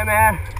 Yeah, man.